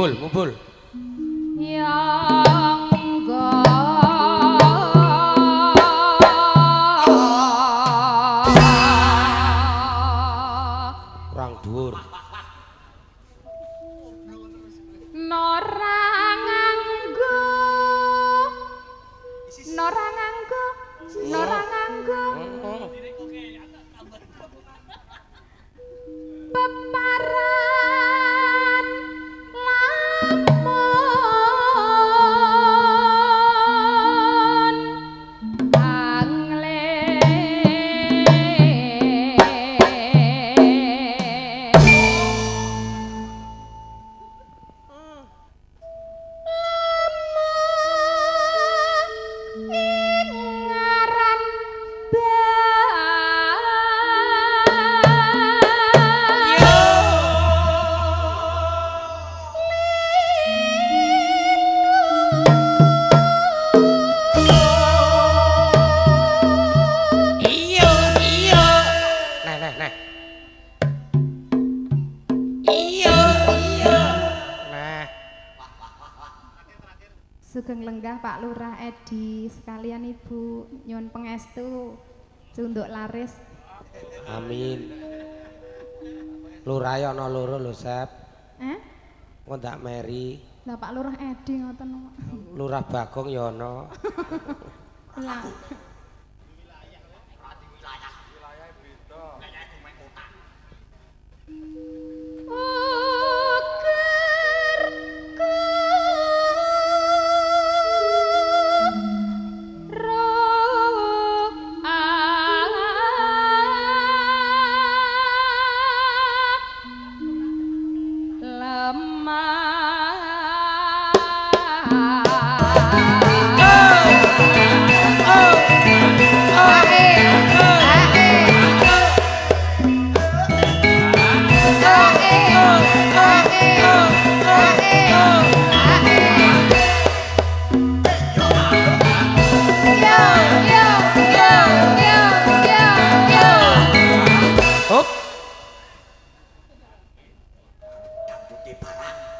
Mumpul, mumpul. Lenggah Pak Lurah Edi sekalian Ibu nyuwun pengestu cunduk laris amin. Lurah ana loro lho, Sep. eh Ngondak Mary, lah Pak Lurah Edi ngoten Lurah Bagong ya ana. lah Amma. Mama.